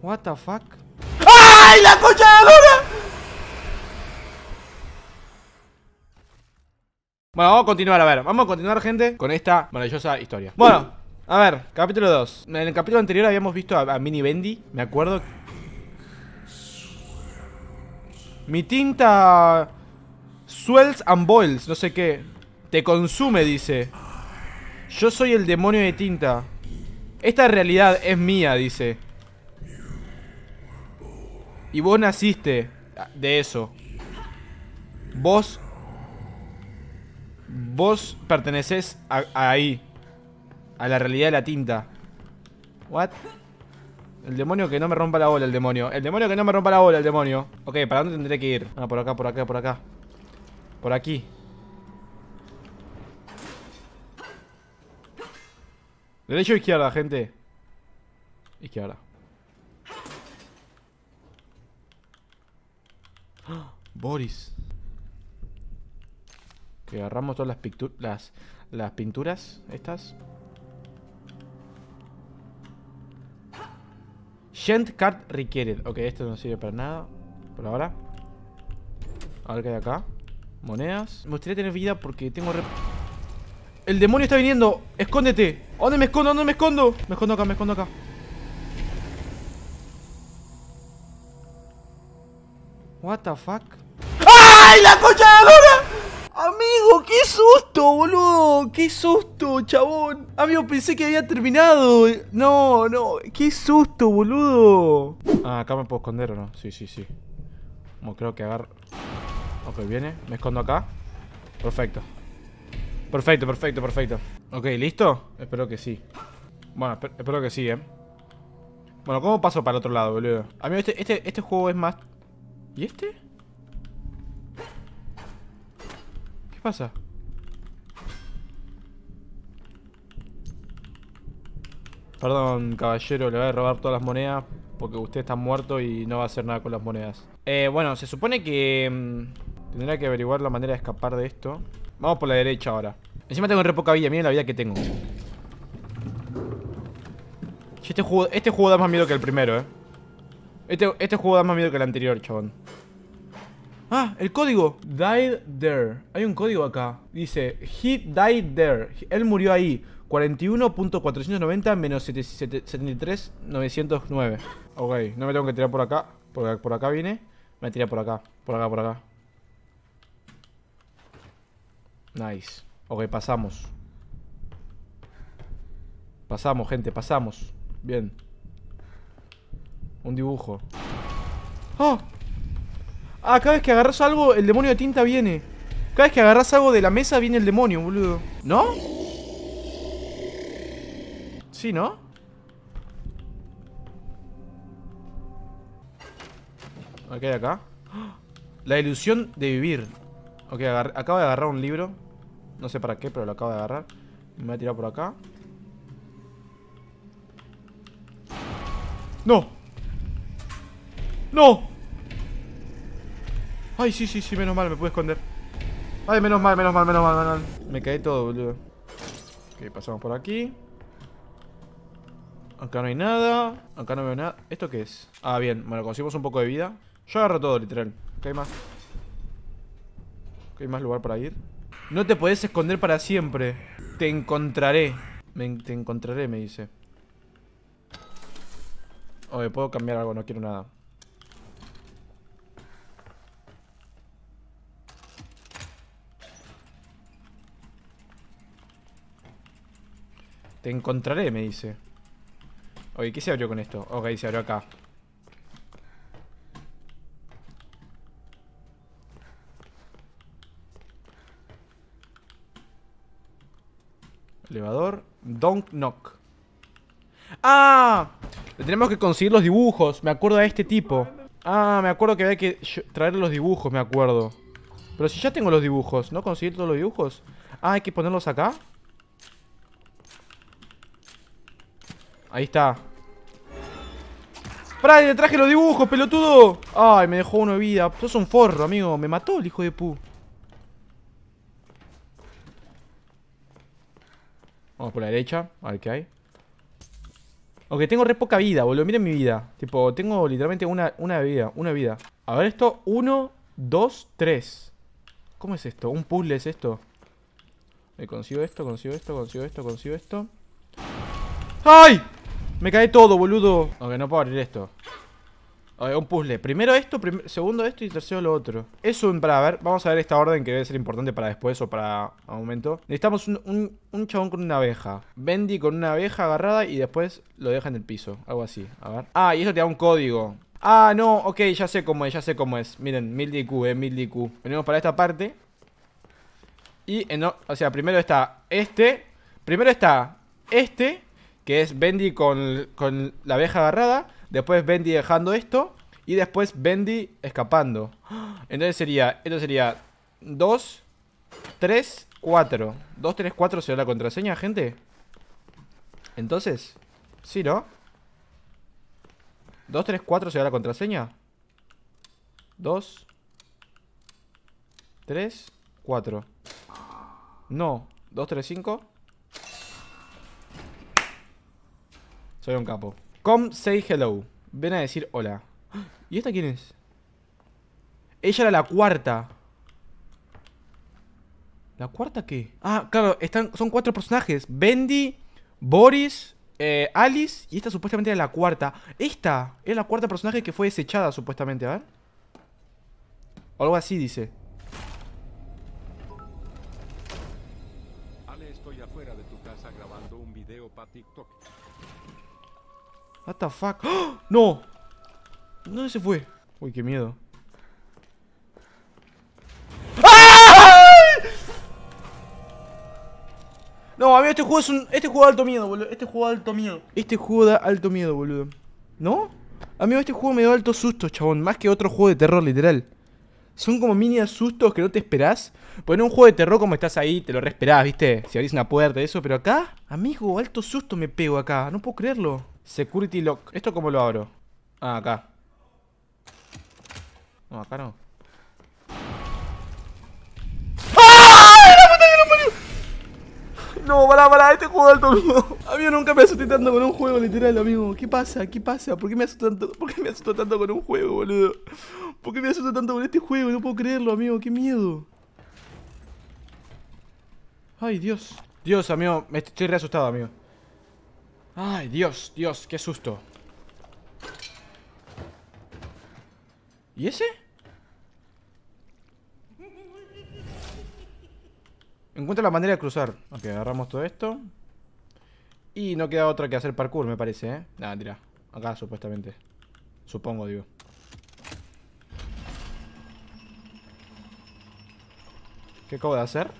What the fuck? ¡Ay, la lora! Bueno, vamos a continuar, a ver. Vamos a continuar, gente, con esta maravillosa historia. Bueno, a ver, capítulo 2. En el capítulo anterior habíamos visto a, a Mini Bendy, me acuerdo. Mi tinta... Swells and boils, no sé qué. Te consume, dice. Yo soy el demonio de tinta. Esta realidad es mía, dice. Y vos naciste de eso. Vos... Vos perteneces a, ahí. A la realidad de la tinta. What? El demonio que no me rompa la bola, el demonio. El demonio que no me rompa la bola, el demonio. Ok, ¿para dónde tendré que ir? Ah, por acá, por acá, por acá. Por aquí. ¿Derecha o izquierda, gente? Izquierda. Boris. Que agarramos todas las, las, las pinturas estas. Gent card required. Ok, esto no sirve para nada. Por ahora. A ver qué hay acá. Monedas. Me gustaría tener vida porque tengo re... El demonio está viniendo. Escóndete. ¿A ¿Dónde me escondo? ¿A ¿Dónde me escondo? Me escondo acá, me escondo acá. What the fuck? ¡Ay, la concha de la lora! Amigo, qué susto, boludo. Qué susto, chabón. Amigo, pensé que había terminado. No, no. Qué susto, boludo. Ah, acá me puedo esconder o no. Sí, sí, sí. Como creo que agarro. Ok, viene. Me escondo acá. Perfecto. Perfecto, perfecto, perfecto. Ok, ¿listo? Espero que sí. Bueno, esper- espero que sí, ¿eh? Bueno, ¿cómo paso para el otro lado, boludo? Amigo, este, este, este juego es más... ¿Y este? ¿Qué pasa? Perdón, caballero, le voy a robar todas las monedas porque usted está muerto y no va a hacer nada con las monedas. Eh, bueno, se supone que... mm, tendría que averiguar la manera de escapar de esto. Vamos por la derecha ahora. Encima tengo re poca vida, miren la vida que tengo. Este juego, este juego da más miedo que el primero, eh. Este, este juego da más miedo que el anterior, chabón. Ah, el código. Died there. Hay un código acá. Dice, he died there. Él murió ahí. 41.490 menos 73.909. Ok, no me tengo que tirar por acá. Porque por acá viene. Me tirar por acá. Por acá, por acá. Nice. Ok, pasamos. Pasamos, gente, pasamos. Bien. Un dibujo. ¡Oh! Ah, cada vez que agarras algo, el demonio de tinta viene. Cada vez que agarras algo de la mesa, viene el demonio, boludo. ¿No? Sí, ¿no? ¿Qué hay acá? La ilusión de vivir. Ok, acabo de agarrar un libro. No sé para qué, pero lo acabo de agarrar. Me voy a tirar por acá. ¡No! ¡No! Ay, sí, sí, sí, menos mal, me pude esconder. Ay, menos mal, menos mal, menos mal, menos mal. Me caí todo, boludo. Ok, pasamos por aquí. Acá no hay nada. Acá no veo nada. ¿Esto qué es? Ah, bien. Bueno, conseguimos un poco de vida. Yo agarro todo, literal. Acá hay más. Acá hay más lugar para ir. No te podés esconder para siempre. Te encontraré. Me te encontraré, me dice. Oye, puedo cambiar algo, no quiero nada. Te encontraré, me dice. Oye, ¿qué se abrió con esto? Ok, se abrió acá. Elevador. Don't knock. ¡Ah! Tenemos que conseguir los dibujos. Me acuerdo de este tipo. Ah, me acuerdo que había que traer los dibujos, me acuerdo. Pero si ya tengo los dibujos, ¿no conseguir todos los dibujos? Ah, hay que ponerlos acá. Ahí está. ¡Pará! ¡Le traje los dibujos, pelotudo! Ay, me dejó uno de vida. Sos un forro, amigo. Me mató el hijo de pu. Vamos por la derecha. A ver qué hay. Aunque tengo re poca vida, boludo. Miren mi vida. Tipo, tengo literalmente una, una vida. Una vida. A ver esto. Uno, dos, tres. ¿Cómo es esto? ¿Un puzzle es esto? Me consigo esto, consigo esto, consigo esto, consigo esto. ¡Ay! Me cae todo, boludo. Ok, no puedo abrir esto. Ok, un puzzle. Primero esto, segundo esto y tercero lo otro. Eso para ver. Vamos a ver esta orden que debe ser importante para después o para un momento. Necesitamos un, un, chabón con una abeja. Bendy con una abeja agarrada y después lo deja en el piso. Algo así. A ver. Ah, y eso te da un código. Ah, no, ok, ya sé cómo es, ya sé cómo es. Miren, 1000 DQ, eh, 1000 DQ. Venimos para esta parte. Y, en, o sea, primero está este. Primero está este, que es Bendy con, con la abeja agarrada. Después Bendy dejando esto. Y después Bendy escapando. Entonces sería, esto sería 2, 3, 4. 2, 3, 4 será la contraseña, gente. Entonces, sí, ¿no? 2, 3, 4 será la contraseña. 2, 3, 4. No. 2, 3, 5. Soy un capo. Come say hello. Ven a decir hola. ¿Y esta quién es? Ella era la cuarta. ¿La cuarta qué? Ah, claro, están, son cuatro personajes. Bendy, Boris, eh, Alice y esta supuestamente era la cuarta. Esta es la cuarta personaje que fue desechada supuestamente, a ver. Algo así dice. Ale, estoy afuera de tu casa grabando un video para TikTok. What the fuck? ¡Oh! ¡No! ¿Dónde se fue? Uy, qué miedo. No, amigo, este juego es un. Este juego da alto miedo, boludo. Este juego da alto miedo. Este juego da alto miedo, boludo. ¿No? Amigo, este juego me da alto susto, chabón. Más que otro juego de terror, literal. Son como mini sustos que no te esperás. Porque en un juego de terror, como estás ahí, te lo re esperás, ¿viste? Si abrís una puerta, eso. Pero acá, amigo, alto susto me pego acá. No puedo creerlo. Security lock. ¿Esto cómo lo abro? Ah, acá. No, acá no. No, pará, pará, este juego alto miedo. Amigo, nunca me asusté tanto con un juego, literal, amigo. ¿Qué pasa? ¿Qué pasa? ¿Por qué me asusto tanto? ¿Por qué me asusto tanto con un juego, boludo? ¿Por qué me asusto tanto con este juego? No puedo creerlo, amigo. Qué miedo. Ay, Dios. Dios, amigo. Me estoy re asustado, amigo. Ay, Dios, Dios, qué susto. ¿Y ese? Encuentra la manera de cruzar. Ok, agarramos todo esto. Y no queda otra que hacer parkour, me parece, ¿eh? Nada, tira. Acá, supuestamente. Supongo, digo. ¿Qué acabo de hacer?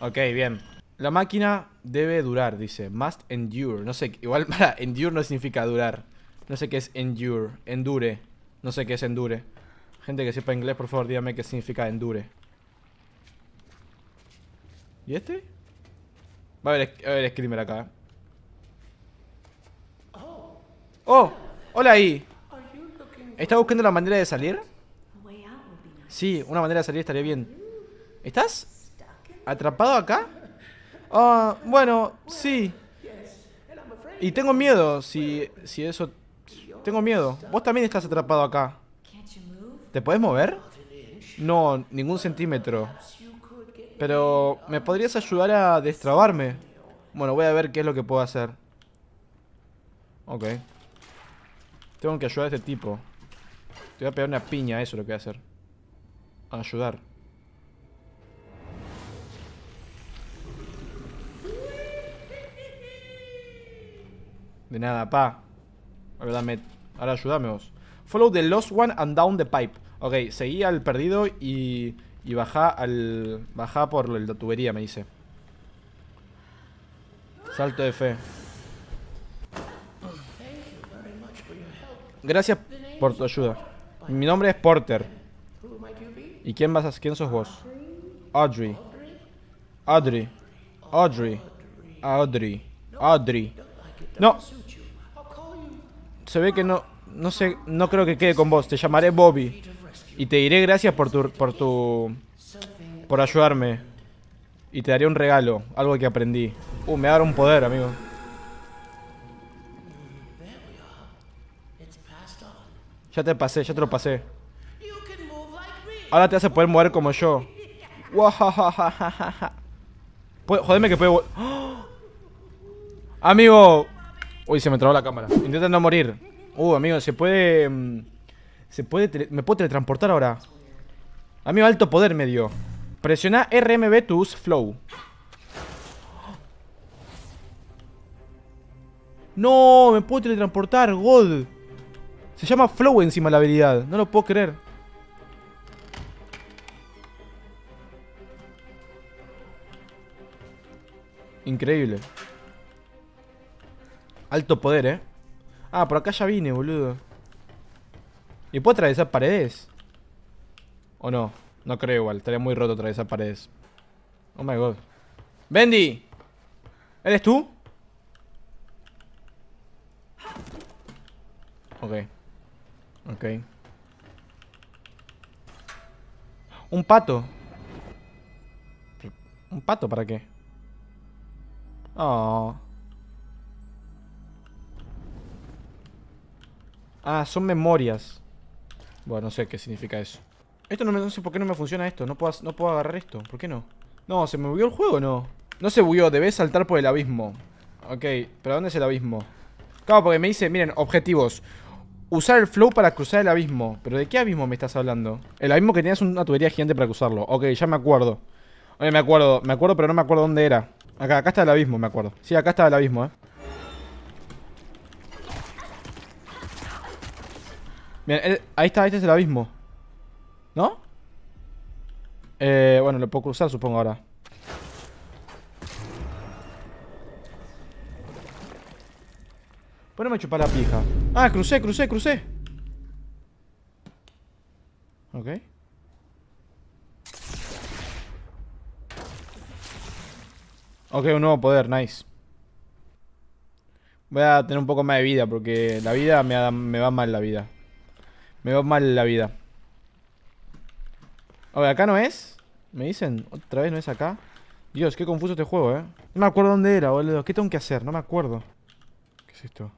Ok, bien. La máquina debe durar, dice. Must endure. No sé, igual para endure no significa durar. No sé qué es endure. Endure. No sé qué es endure. Gente que sepa inglés, por favor, dígame qué significa endure. ¿Y este? Va a haber, a haber screamer acá. ¿eh? ¡Oh! ¡Hola ahí! ¿Estás buscando la manera de salir? Sí, una manera de salir estaría bien. ¿Estás atrapado acá? Ah, bueno, sí. Y tengo miedo, si, si eso... Tengo miedo. Vos también estás atrapado acá. ¿Te puedes mover? No, ningún centímetro. Pero, ¿me podrías ayudar a destrabarme? Bueno, voy a ver qué es lo que puedo hacer. Ok. Tengo que ayudar a este tipo. Te voy a pegar una piña, eso es lo que voy a hacer. Ayudar. De nada, pa. Ahora, dame, ahora ayúdame vos. Follow the lost one and down the pipe. Ok, seguí al perdido y y baja al. Baja por la tubería, me dice. Salto de fe. Gracias por tu ayuda. Mi nombre es Porter. ¿Y quién vas a quién sos vos? Audrey. Audrey. Audrey. Audrey. Audrey. No. Se ve que no. No sé. No creo que quede con vos. Te llamaré Bobby. Y te diré gracias por tu. por tu. por ayudarme. Y te daré un regalo. Algo que aprendí. Uh, me dará un poder, amigo. Ya te pasé, ya te lo pasé. Ahora te hace poder mover como yo. Jodeme que puedo... ¡Oh! ¡Ah! Amigo, Uy, se me trabó la cámara. Intenta no morir. Uh, amigo, se puede... Mm, se puede... Me puedo teletransportar ahora. Amigo, alto poder me dio. Presiona RMB to use flow. No, me puedo teletransportar, God. Se llama flow encima la habilidad. No lo puedo creer. Increíble. Alto poder, ¿eh? Ah, por acá ya vine, boludo. ¿Y puedo atravesar paredes? ¿O no? No creo igual. Estaría muy roto atravesar paredes. Oh my god. ¡Bendy! ¿Eres tú? Ok. Ok. Un pato. ¿Un pato para qué? Oh. Ah, son memorias. Bueno, no sé qué significa eso. Esto no, me, no sé por qué no me funciona esto. No puedo, no puedo agarrar esto. ¿Por qué no? No, ¿se me bugueó el juego o no? No se bugueó, debes saltar por el abismo. Ok, pero ¿dónde es el abismo? Claro, porque me dice, miren, objetivos. Usar el flow para cruzar el abismo. ¿Pero de qué abismo me estás hablando? El abismo que tenías una tubería gigante para cruzarlo. Ok, ya me acuerdo. Oye, me acuerdo, me acuerdo, pero no me acuerdo dónde era. Acá, acá está el abismo, me acuerdo. Sí, acá está el abismo, eh. Bien, ahí está, este es el abismo. ¿No? Eh, bueno, lo puedo cruzar, supongo, ahora. Poneme a chupar la pija. Ah, crucé, crucé, crucé. Ok. Ok, un nuevo poder, nice. Voy a tener un poco más de vida porque la vida me va mal la vida. Me va mal la vida. Ok, acá no es. ¿Me dicen? ¿Otra vez no es acá? Dios, qué confuso este juego, eh. No me acuerdo dónde era, boludo. ¿Qué tengo que hacer? No me acuerdo. ¿Qué es esto?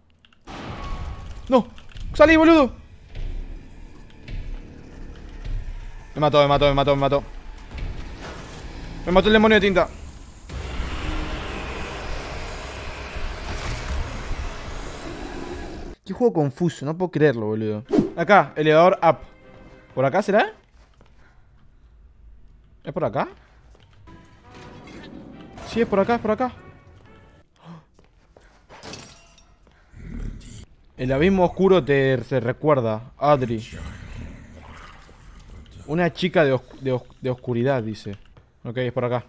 ¡No! ¡Salí, boludo! Me mató, me mató, me mató, me mató. Me mató el demonio de tinta. Qué juego confuso, no puedo creerlo, boludo. Acá, elevador up. ¿Por acá será? ¿Es por acá? Sí, es por acá, es por acá. El abismo oscuro te, recuerda, Adri. Una chica de, de, oscuridad, dice. Ok, es por acá.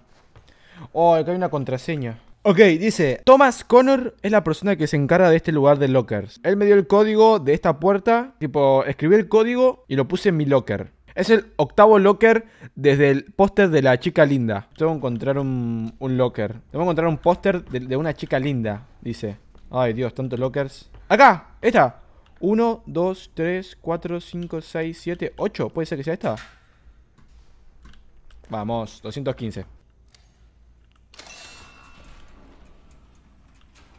Oh, acá hay una contraseña. Ok, dice, Thomas Connor es la persona que se encarga de este lugar de lockers. Él me dio el código de esta puerta, tipo, escribí el código y lo puse en mi locker. Es el octavo locker desde el póster de la chica linda. Tengo que encontrar un, locker. Tengo que encontrar un póster de, de una chica linda, dice. Ay, Dios, tantos lockers. ¡Acá! ¡Esta! 1, 2, 3, 4, 5, 6, 7, 8. ¿Puede ser que sea esta? Vamos, 215.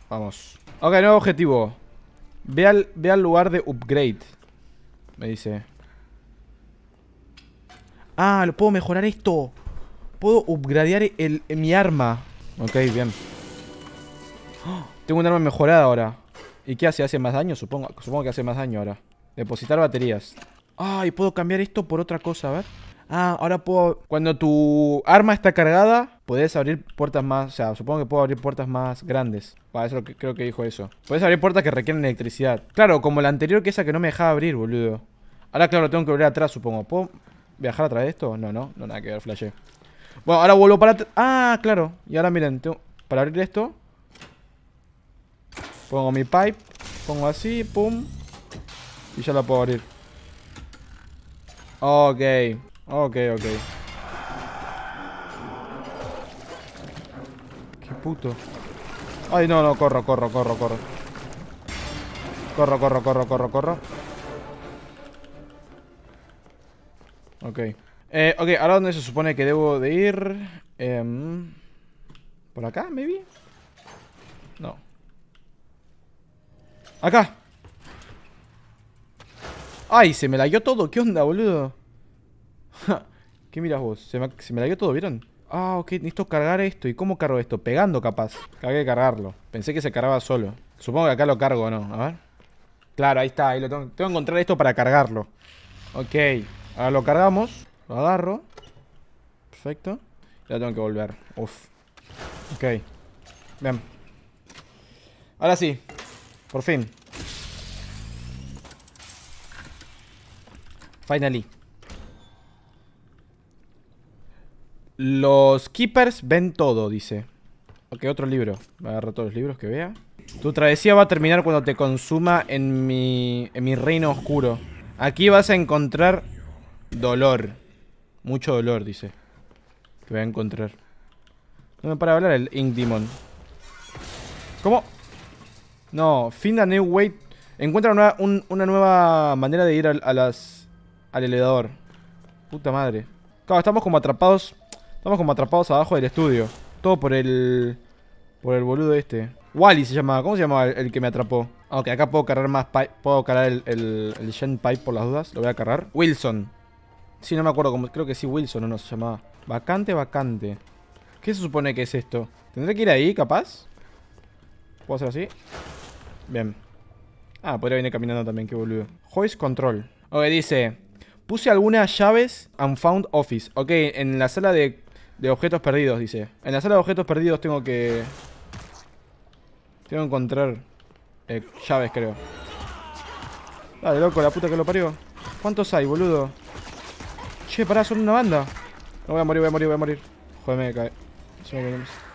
Vamos. Ok, nuevo objetivo. Ve al, ve al lugar de upgrade. Me dice. Ah, lo puedo mejorar esto. Puedo upgradear el, mi arma. Ok, bien. Tengo un arma mejorada ahora. ¿Y qué hace? ¿Hace más daño? Supongo, supongo que hace más daño ahora. Depositar baterías. Ay, puedo cambiar esto por otra cosa, a ver. Ah, ahora puedo... Cuando tu arma está cargada, puedes abrir puertas más... O sea, supongo que puedo abrir puertas más grandes. Para eso creo que dijo eso. Puedes abrir puertas que requieren electricidad. Claro, como la anterior que esa que no me dejaba abrir, boludo. Ahora, claro, tengo que abrir atrás, supongo. ¿Puedo viajar atrás de esto? No, no. No, nada que ver, flashé. Bueno, ahora vuelvo para... Ah, claro. Y ahora miren, tengo... para abrir esto... Pongo mi pipe. Pongo así, pum. Y ya la puedo abrir. Ok. Ok, ok. Puto. Ay, no, no, corro, corro, corro, corro. Corro, corro, corro, corro, corro. Ok. Eh, ok, ahora dónde se supone que debo de ir. Eh, ¿Por acá, maybe? No. Acá. Ay, se me lagueó todo. ¿Qué onda, boludo? ¿Qué miras vos? Se me, se me lagueó todo, ¿vieron? Ah, ok, necesito cargar esto. ¿Y cómo cargo esto? Pegando, capaz. Cagué de cargarlo. Pensé que se cargaba solo. Supongo que acá lo cargo, ¿no? A ver. Claro, ahí está. Ahí lo tengo. Tengo que encontrar esto para cargarlo. Ok. Ahora lo cargamos. Lo agarro. Perfecto. Ya tengo que volver. Uf. Ok. Bien. Ahora sí. Por fin. Finally. Los keepers ven todo, dice. Ok, otro libro. Voy a agarrar todos los libros que vea. Tu travesía va a terminar cuando te consuma en mi, en mi reino oscuro. Aquí vas a encontrar dolor. Mucho dolor, dice. Que voy a encontrar. No me para hablar el Ink Demon. ¿Cómo? No, find a new way. Encuentra una, una nueva manera de ir a, las, al elevador. Puta madre. Claro, estamos como atrapados. Estamos como atrapados abajo del estudio. Todo por el. Por el boludo este. Wally se llamaba. ¿Cómo se llamaba el, que me atrapó? Ok, acá puedo cargar más pipe. Puedo cargar el, el, Gen Pipe por las dudas. Lo voy a cargar. Wilson. Sí, no me acuerdo cómo. Creo que sí, Wilson o no se llamaba. Vacante, vacante. ¿Qué se supone que es esto? ¿Tendré que ir ahí, capaz? ¿Puedo hacer así? Bien. Ah, podría venir caminando también, qué boludo. Hoist Control. Ok, dice... Puse algunas llaves Unfound Office. Ok, en la sala de, de objetos perdidos, dice. En la sala de objetos perdidos tengo que... Tengo que encontrar... Eh, llaves, creo. Dale, loco, la puta que lo parió. ¿Cuántos hay, boludo? Che, pará, son una banda. No voy a morir, voy a morir, voy a morir. Joder, me cae.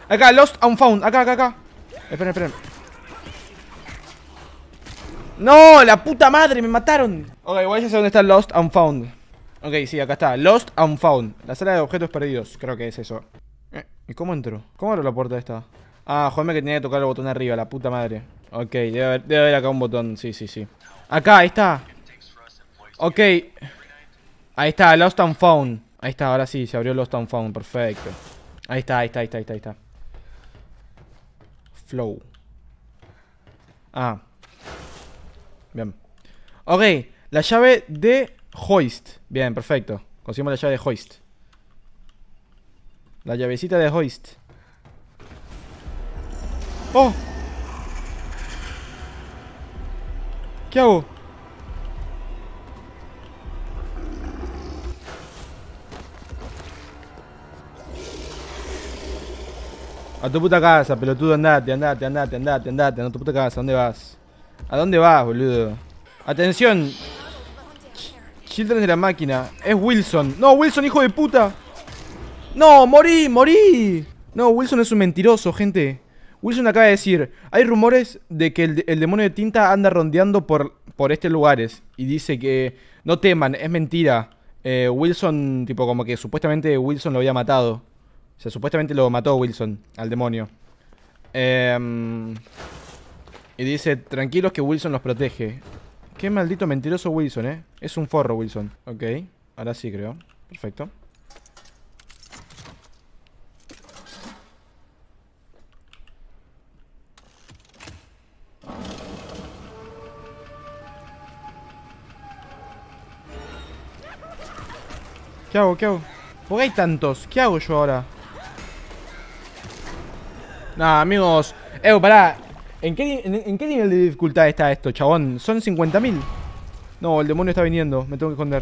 Acá, Lost Unfound. Acá, acá, acá. Esperen, esperen. ¡No! ¡La puta madre! ¡Me mataron! Ok, voy a sé dónde está Lost Unfound. Ok, sí, acá está. Lost Unfound. La sala de objetos perdidos. Creo que es eso. Eh, ¿Y cómo entro? ¿Cómo abro la puerta esta? Ah, joder, que tenía que tocar el botón arriba, la puta madre. Ok, debe haber, debe haber acá un botón. Sí, sí, sí. Acá, ahí está. Ok. Ahí está, Lost and Found. Ahí está, ahora sí, se abrió Lost and Found. Perfecto. Ahí está, ahí está, ahí está, ahí está. Flow. Ah. Bien. Ok, la llave de Hoist. Bien, perfecto. Conseguimos la llave de Hoist. La llavecita de Hoist. ¡Oh! ¿Qué hago? A tu puta casa, pelotudo, andate, andate, andate, andate, andate, a tu puta casa, ¿a dónde vas? ¿A dónde vas, boludo? Atención. Children de la máquina. Es Wilson. No, Wilson, hijo de puta. No, morí, morí. No, Wilson es un mentiroso, gente. Wilson acaba de decir, hay rumores de que el, demonio de tinta anda rondeando por, por estos lugares. Y dice que no teman, es mentira. Eh, Wilson, tipo como que supuestamente Wilson lo había matado. O sea, supuestamente lo mató Wilson, al demonio. Em, y dice, tranquilos que Wilson los protege. Qué maldito mentiroso Wilson, ¿eh? Es un forro Wilson. Ok, ahora sí creo. Perfecto. ¿Qué hago? ¿Qué hago? ¿Por qué hay tantos? ¿Qué hago yo ahora? Nah, amigos. Eh, pará. ¿En qué, en, qué nivel de dificultad está esto, chabón? Son 50.000. No, el demonio está viniendo. Me tengo que esconder.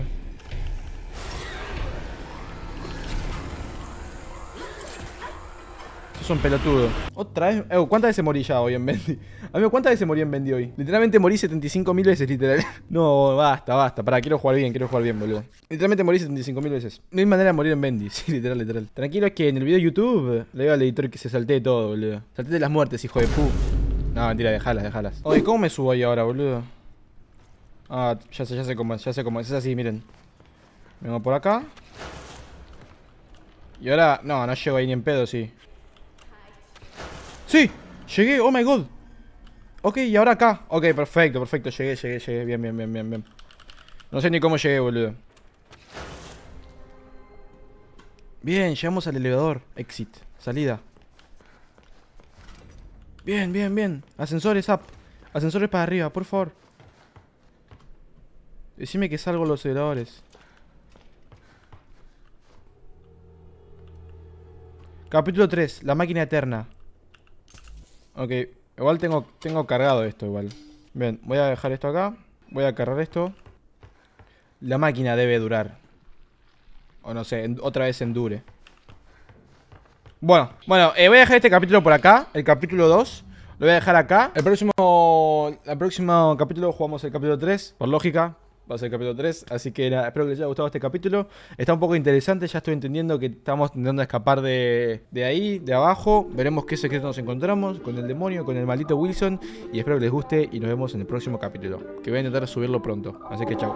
Es un pelotudo. Otra vez. ¿Cuántas veces morí ya hoy en Bendy? Amigo, ¿cuántas veces morí en Bendy hoy? Literalmente morí 75.000 veces, literal. No, basta, basta. Pará, quiero jugar bien, quiero jugar bien, boludo. Literalmente morí 75.000 veces. No hay manera de morir en Bendy. Sí, literal, literal. Tranquilo, es que en el video de YouTube le digo al editor que se saltee todo, boludo. Salté de las muertes, hijo de pu. No, mentira, dejalas, dejalas. Oye, ¿cómo me subo ahí ahora, boludo? Ah, ya sé, ya sé cómo es, ya sé cómo es. Es así, miren. Vengo por acá. Y ahora... No, no llego ahí ni en pedo, sí. ¡Sí! Llegué, oh my god. Ok, y ahora acá. Ok, perfecto, perfecto. Llegué, llegué, llegué. Bien, bien, bien, bien, bien. No sé ni cómo llegué, boludo. Bien, llegamos al elevador. Exit. Salida. Bien, bien, bien. Ascensores up. Ascensores para arriba, por favor. Decime que salgo los aceleradores. Capítulo 3, la máquina eterna. Ok, igual tengo, tengo cargado esto igual. Bien, voy a dejar esto acá. Voy a cargar esto. La máquina debe durar. O no sé, otra vez endure. Bueno, bueno, eh, voy a dejar este capítulo por acá. El capítulo 2. Lo voy a dejar acá. El próximo, el próximo capítulo jugamos el capítulo 3. Por lógica, va a ser el capítulo 3. Así que nada, espero que les haya gustado este capítulo. Está un poco interesante, ya estoy entendiendo que estamos intentando escapar de, de ahí, de abajo. Veremos qué secreto nos encontramos con el demonio, con el maldito Wilson. Y espero que les guste y nos vemos en el próximo capítulo. Que voy a intentar subirlo pronto. Así que chao.